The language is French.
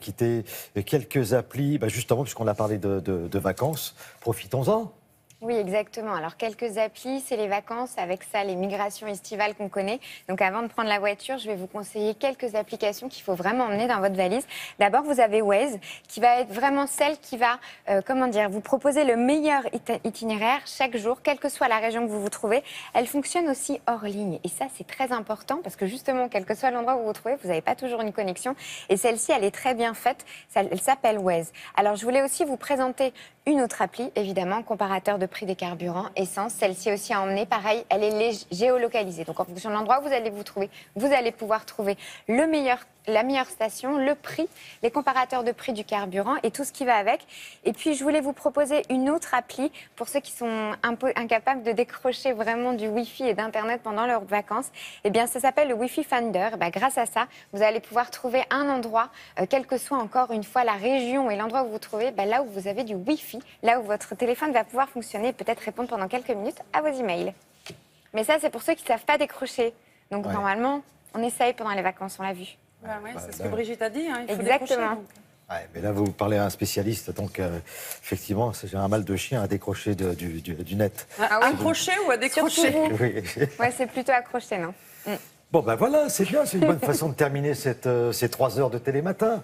quitter, quelques applis, bah, justement, puisqu'on a parlé de, de vacances, profitons-en. Oui, exactement. Alors, quelques applis, c'est les vacances, avec ça, les migrations estivales qu'on connaît. Donc, avant de prendre la voiture, je vais vous conseiller quelques applications qu'il faut vraiment emmener dans votre valise. D'abord, vous avez Waze, qui va être vraiment celle qui va, euh, comment dire, vous proposer le meilleur itinéraire chaque jour, quelle que soit la région que vous vous trouvez. Elle fonctionne aussi hors ligne. Et ça, c'est très important parce que justement, quel que soit l'endroit où vous vous trouvez, vous n'avez pas toujours une connexion. Et celle-ci, elle est très bien faite. Elle s'appelle Waze. Alors, je voulais aussi vous présenter une autre appli, évidemment, comparateur de prix des carburants, essence. Celle-ci aussi à emmener, pareil, elle est géolocalisée. Donc en fonction de l'endroit où vous allez vous trouver, vous allez pouvoir trouver le meilleur la meilleure station, le prix, les comparateurs de prix du carburant et tout ce qui va avec. Et puis, je voulais vous proposer une autre appli pour ceux qui sont incapables de décrocher vraiment du Wi-Fi et d'Internet pendant leurs vacances. Eh bien, ça s'appelle le Wi-Fi Finder. Eh grâce à ça, vous allez pouvoir trouver un endroit, euh, quelle que soit encore une fois la région et l'endroit où vous vous trouvez, bah, là où vous avez du Wi-Fi, là où votre téléphone va pouvoir fonctionner peut-être répondre pendant quelques minutes à vos emails. Mais ça, c'est pour ceux qui ne savent pas décrocher. Donc, normalement, on essaye pendant les vacances, on l'a vu. Bah c'est ce que Brigitte a dit. Hein, Exactement. mais là, vous parlez à un spécialiste, donc euh, effectivement, j'ai un mal de chien à décrocher du, net. À accrocher ou à décrocher Oui, c'est plutôt accrocher, non? Mm. Bon, ben voilà, c'est bien, c'est une bonne façon de terminer cette, euh, ces trois heures de télématin.